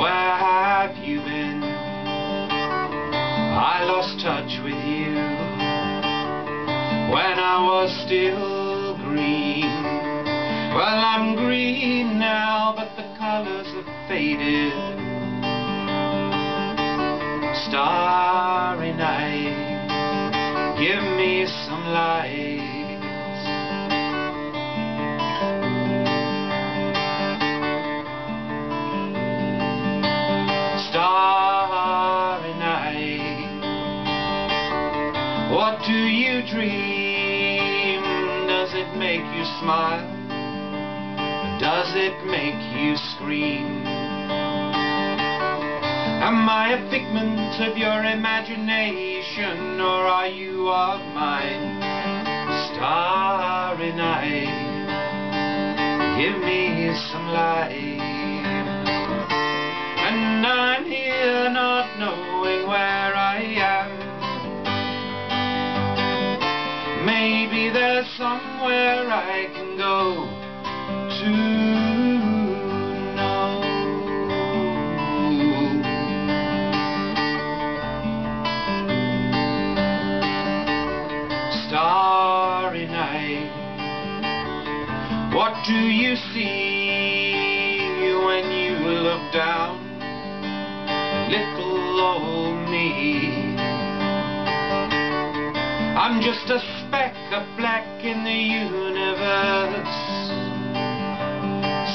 where have you been? I lost touch with you when I was still green. Well, I'm green now, but the colors have faded. Starry night, give me some light. What do you dream? Does it make you smile? Does it make you scream? Am I a figment of your imagination or are you of mine? Starry night, give me some light. Maybe there's somewhere I can go to know. Starry night, what do you see when you look down? little old me. I'm just a speck of black in the universe.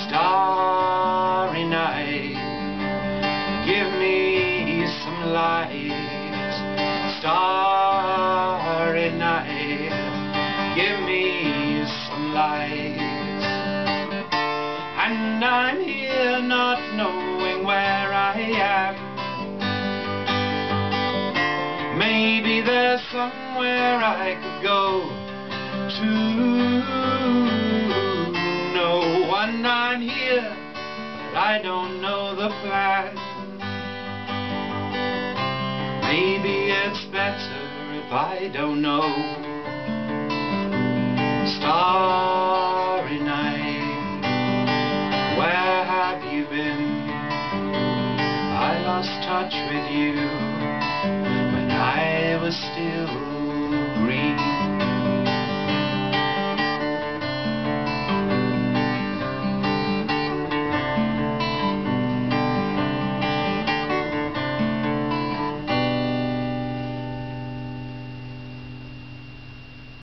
Starry night, give me some light. Starry night, give me some light. And I'm here not knowing Maybe there's somewhere I could go to know I'm here, but I don't know the plan. Maybe it's better if I don't know. Starry night, where have you been? I lost touch with you. I was still.